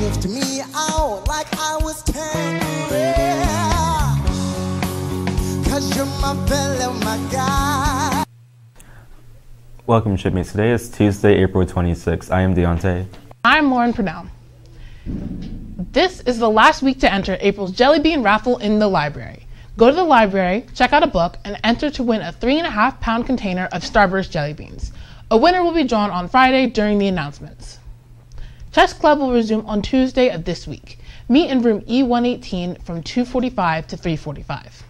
sniffed me out like I was kangaroo. Cause you're my fella, my guy. Welcome, shipmates. Today is Tuesday, April 26th. I am Deontay. I'm Lauren Purnell. This is the last week to enter April's Jelly Bean raffle in the library. Go to the library, check out a book, and enter to win a three and a half pound container of Starburst jelly beans. A winner will be drawn on Friday during the announcements. Chess Club will resume on Tuesday of this week. Meet in room E118 from 2:45 to 3:45.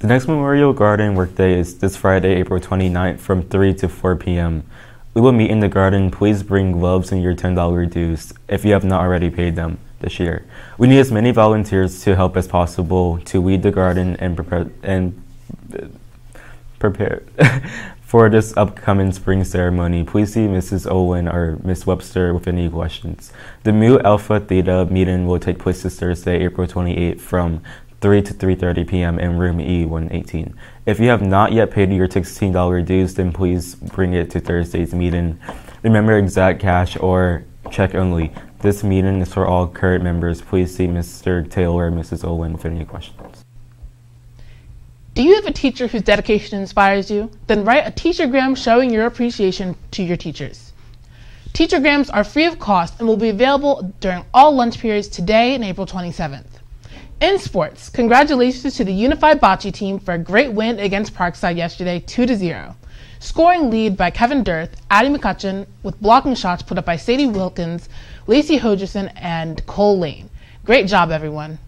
The next Memorial Garden workday is this Friday, April 29th from 3 to 4 p.m. We will meet in the garden. Please bring gloves and your $10 dues if you have not already paid them this year. We need as many volunteers to help as possible to weed the garden and prepare and uh, prepare for this upcoming spring ceremony. Please see Mrs. Owen or Miss Webster with any questions. The Mu Alpha Theta meeting will take place this Thursday, April 28th from 3 to 3.30 p.m. in room E118. If you have not yet paid your $16 dues, then please bring it to Thursday's meeting. Remember exact cash or check only. This meeting is for all current members. Please see Mr. Taylor or Mrs. Owen with any questions. Do you have a teacher whose dedication inspires you? Then write a teachergram showing your appreciation to your teachers. Teachergrams are free of cost and will be available during all lunch periods today and April 27th. In sports, congratulations to the Unified Bocce team for a great win against Parkside yesterday 2 0. Scoring lead by Kevin Dirth, Addie McCutcheon, with blocking shots put up by Sadie Wilkins, Lacey Hogerson, and Cole Lane. Great job, everyone.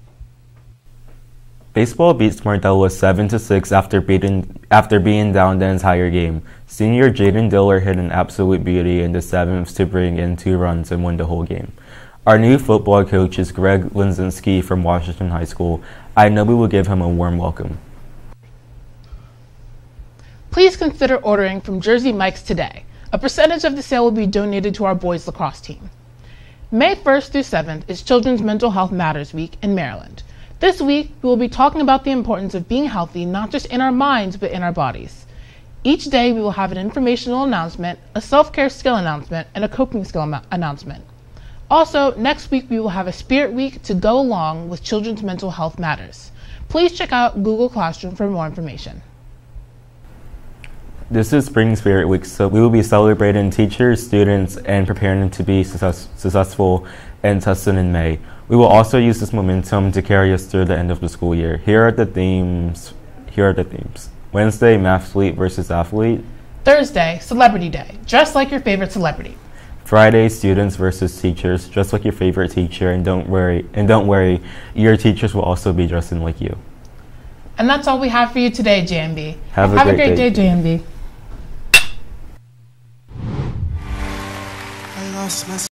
Baseball beats Mardela 7 to 6 after beating after being down the entire game. Senior Jaden Diller hit an absolute beauty in the seventh to bring in two runs and win the whole game. Our new football coach is Greg Linzinski from Washington High School. I know we will give him a warm welcome. Please consider ordering from Jersey Mike's today. A percentage of the sale will be donated to our boys lacrosse team. May 1st through 7th is Children's Mental Health Matters Week in Maryland. This week, we will be talking about the importance of being healthy not just in our minds but in our bodies. Each day, we will have an informational announcement, a self care skill announcement, and a coping skill announcement. Also, next week we will have a Spirit Week to go along with Children's Mental Health Matters. Please check out Google Classroom for more information. This is Spring Spirit Week, so we will be celebrating teachers, students, and preparing them to be success- successful in testing in May. We will also use this momentum to carry us through the end of the school year. Here are the themes. Here are the themes. Wednesday, Mathlete versus Athlete. Thursday, Celebrity Day. Dress like your favorite celebrity. Friday, students versus teachers, dress like your favorite teacher, and don't worry, and don't worry, your teachers will also be dressing like you. And that's all we have for you today, JMB. Have a have great a great day. day, JMB. Lost